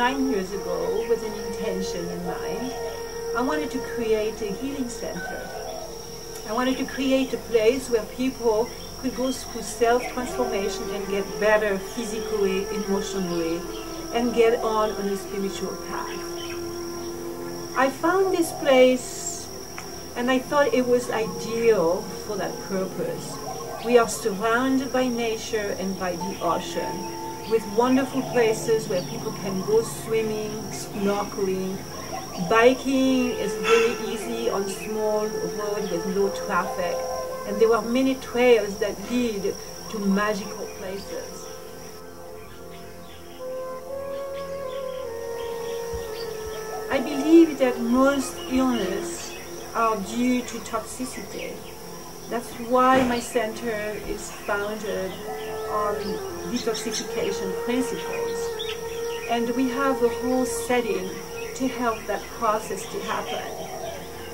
nine years ago with an intention in mind. I wanted to create a healing center. I wanted to create a place where people could go through self-transformation and get better physically, emotionally, and get on on a spiritual path. I found this place and I thought it was ideal for that purpose. We are surrounded by nature and by the ocean with wonderful places where people can go swimming, snorkeling. Biking is very easy on small road with low traffic. And there are many trails that lead to magical places. I believe that most illness are due to toxicity. That's why my center is founded on detoxification principles. And we have a whole setting to help that process to happen.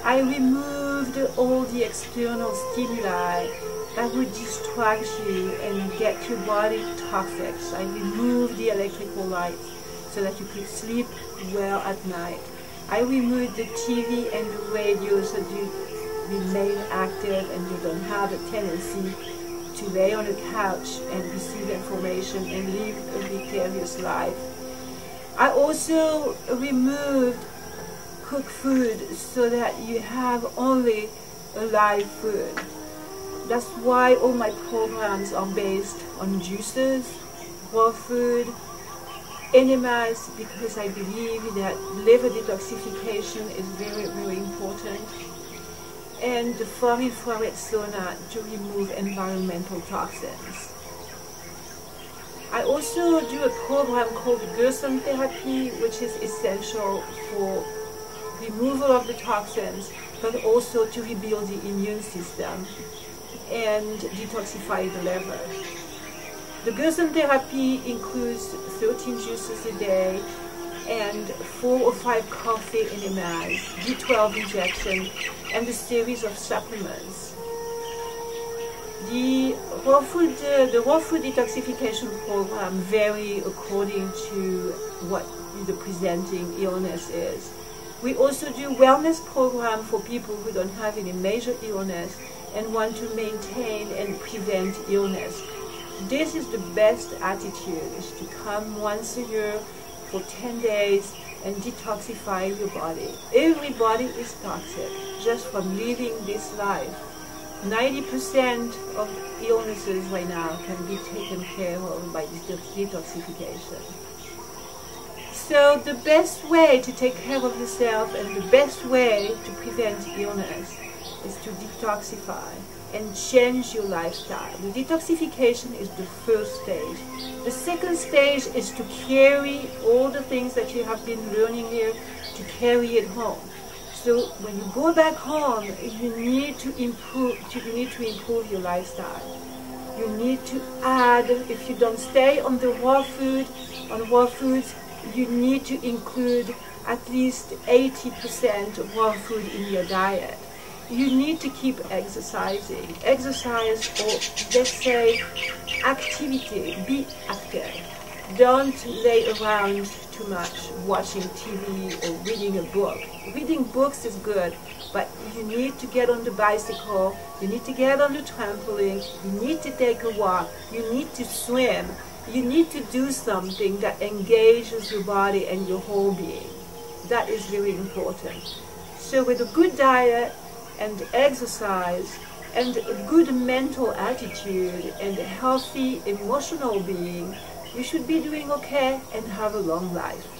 I removed all the external stimuli that would distract you and get your body toxic. I removed the electrical lights so that you could sleep well at night. I removed the TV and the radio so that you remain active and you don't have a tendency to lay on a couch and receive information and live a vicarious life. I also removed cooked food so that you have only live food. That's why all my programs are based on juices, raw food, enemas, because I believe that liver detoxification is very, very important and the far infrared sauna to remove environmental toxins. I also do a program called Gerson Therapy, which is essential for removal of the toxins, but also to rebuild the immune system and detoxify the liver. The Gerson therapy includes 13 juices a day and four or five coffee enemas, B12 injection, and a series of supplements. The raw food, uh, the raw food detoxification program vary according to what the presenting illness is. We also do wellness program for people who don't have any major illness and want to maintain and prevent illness. This is the best attitude, is to come once a year for 10 days and detoxify your body. Everybody is toxic just from living this life. 90% of illnesses right now can be taken care of by this detoxification. So the best way to take care of yourself and the best way to prevent illness is to detoxify and change your lifestyle. The detoxification is the first stage. The second stage is to carry all the things that you have been learning here, to carry it home. So when you go back home, you need to improve. You need to improve your lifestyle. You need to add. If you don't stay on the raw food, on raw foods, you need to include at least 80% raw food in your diet you need to keep exercising. Exercise or let's say activity, be active. Don't lay around too much watching TV or reading a book. Reading books is good, but you need to get on the bicycle, you need to get on the trampoline, you need to take a walk, you need to swim, you need to do something that engages your body and your whole being. That is really important. So with a good diet, and exercise and a good mental attitude and a healthy emotional being, you should be doing okay and have a long life.